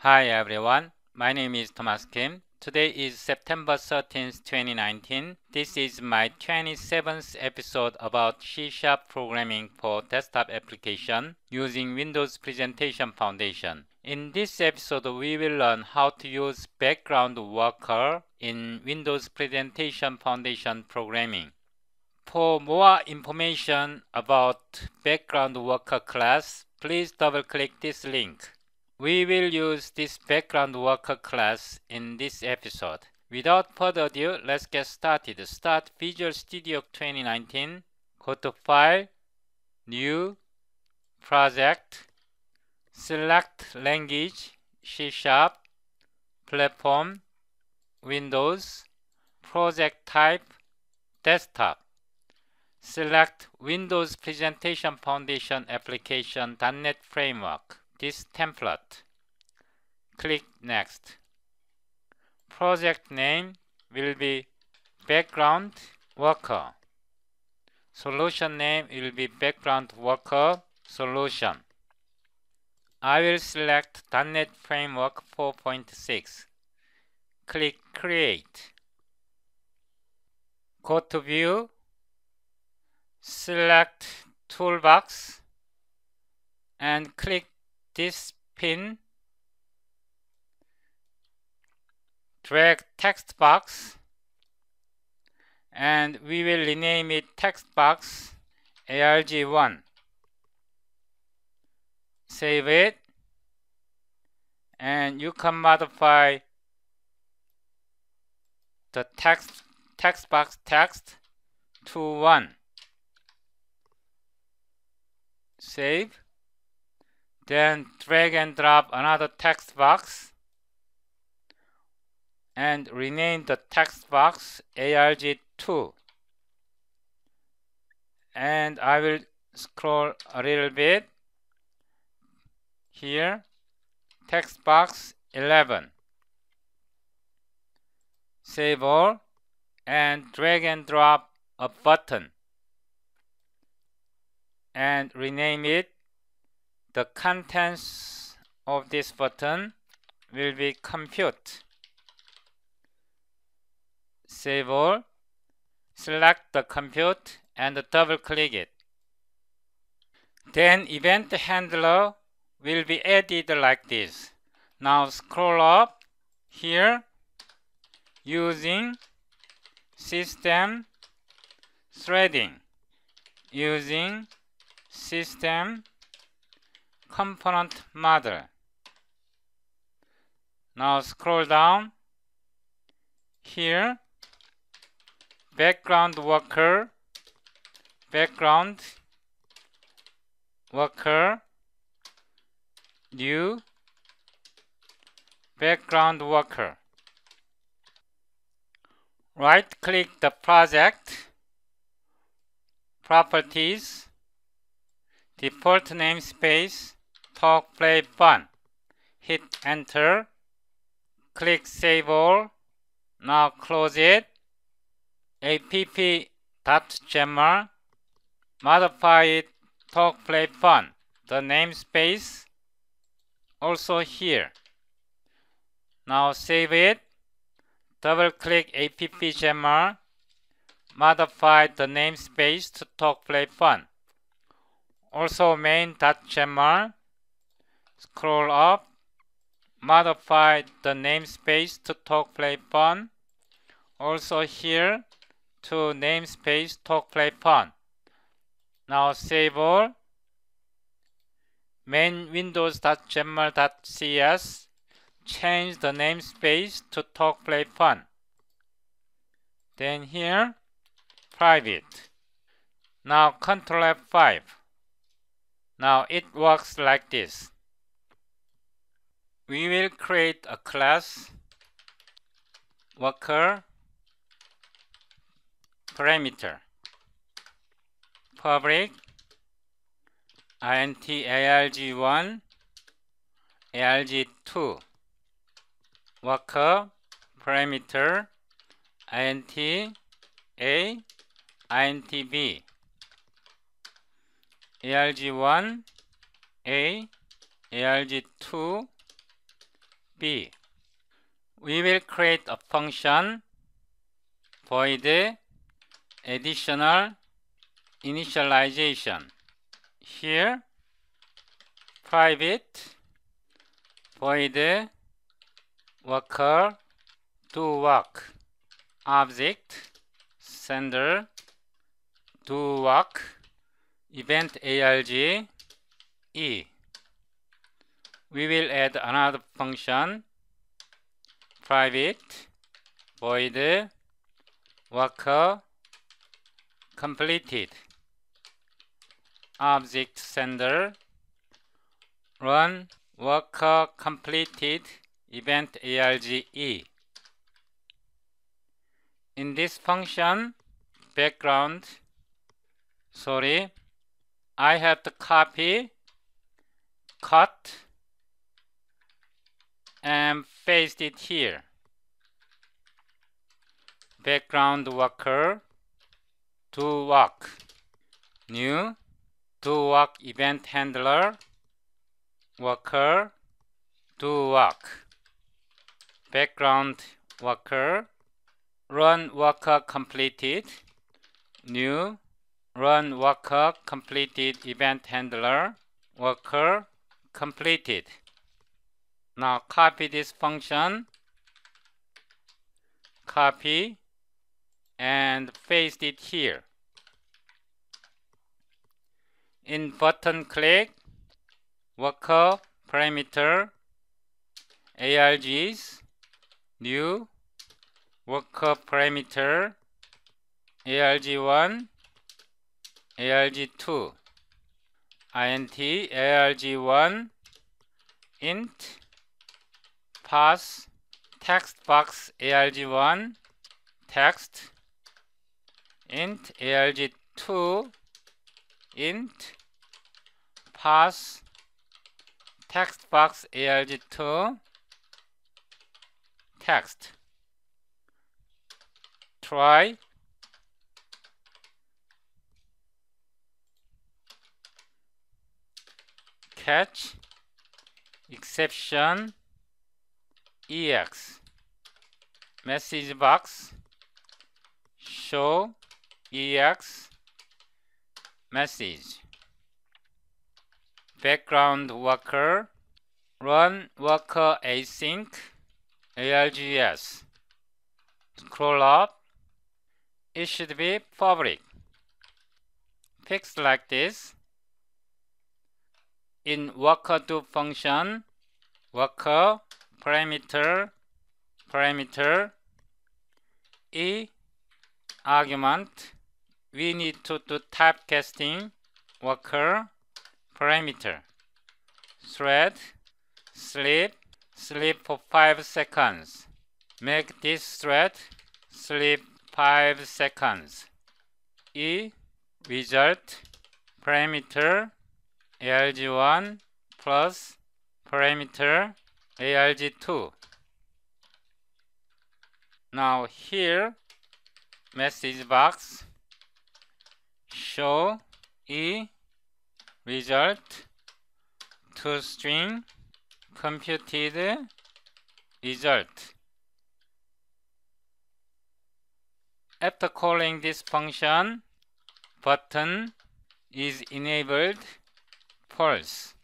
Hi everyone, my name is Thomas Kim. Today is September 13th, 2019. This is my 27th episode about C-Sharp programming for desktop application using Windows Presentation Foundation. In this episode, we will learn how to use background worker in Windows Presentation Foundation programming. For more information about background worker class, please double click this link. We will use this background worker class in this episode. Without further ado, let's get started. Start Visual Studio 2019. Go to File, New, Project, select Language, C Sharp, Platform, Windows, Project Type, Desktop. Select Windows Presentation Foundation Application .NET Framework, this template. Click Next. Project name will be Background Worker. Solution name will be Background Worker Solution. I will select .NET Framework 4.6. Click Create. Go to View select toolbox and click this pin drag text box and we will rename it text box arg1 save it and you can modify the text text box text to 1 save. Then drag and drop another text box and rename the text box ARG2. And I will scroll a little bit here text box 11 save all and drag and drop a button and rename it, the contents of this button will be compute. Save all, select the compute and double click it. Then event handler will be added like this. Now scroll up here using system threading using system component model. Now scroll down here background worker background worker new background worker right click the project properties default namespace talk play fun. Hit enter. Click save all. Now close it. App.xaml modify it. Talk play fun. The namespace also here. Now save it. Double click app.xaml modify the namespace to talk play fun. Also main.xml, scroll up, modify the namespace to talk play fun. Also here to namespace talk play fun. Now save all. Main windows.xml.cs change the namespace to talk play fun. Then here private. Now Control F5. Now it works like this. We will create a class worker parameter. Public int arg1 arg2 worker parameter int a int b. ARG1, A, ARG2, B. We will create a function void additional initialization. Here private void worker do work object sender do work event arg e we will add another function private void worker completed. Object sender run worker completed event arge in this function background sorry I have to copy cut and paste it here. Background worker do work. New do work event handler worker do work. Background worker run worker completed. New run worker completed event handler worker completed now copy this function. Copy and paste it here. In button click worker parameter args new worker parameter arg1 arg2 int arg1 int parse. Text box arg1 text. Int arg2 int. Parse. Text box arg2 text. Try. Catch. Exception ex message box. Show. Ex message. Background worker. Run worker async. Args scroll up. It should be public. Fixed like this. In worker do function worker parameter parameter e argument. We need to do typecasting worker parameter. Thread sleep sleep for 5 seconds. Make this thread sleep 5 seconds. E result parameter arg1 plus parameter arg2 now here message box show e result to string computed result. After calling this function button is enabled false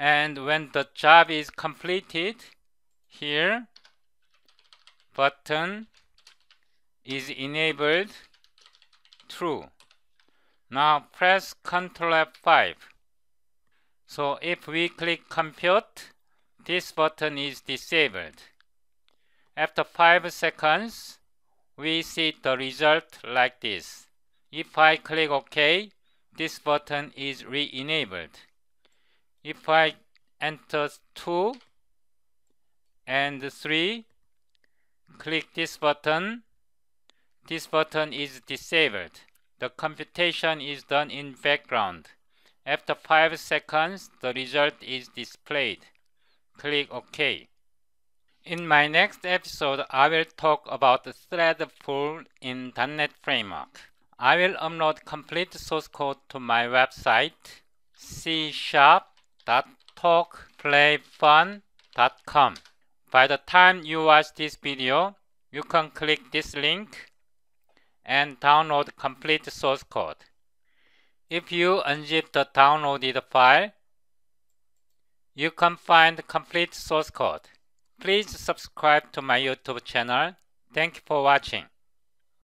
and when the job is completed here button is enabled true now press Ctrl F5 so if we click compute this button is disabled. After 5 seconds we see the result like this. If I click OK this button is re-enabled. If I enter 2 and 3, click this button, this button is disabled. The computation is done in background. After 5 seconds, the result is displayed. Click OK. In my next episode, I will talk about the thread pool in .NET Framework. I will upload complete source code to my website c com. By the time you watch this video, you can click this link and download complete source code. If you unzip the downloaded file, you can find complete source code. Please subscribe to my YouTube channel. Thank you for watching.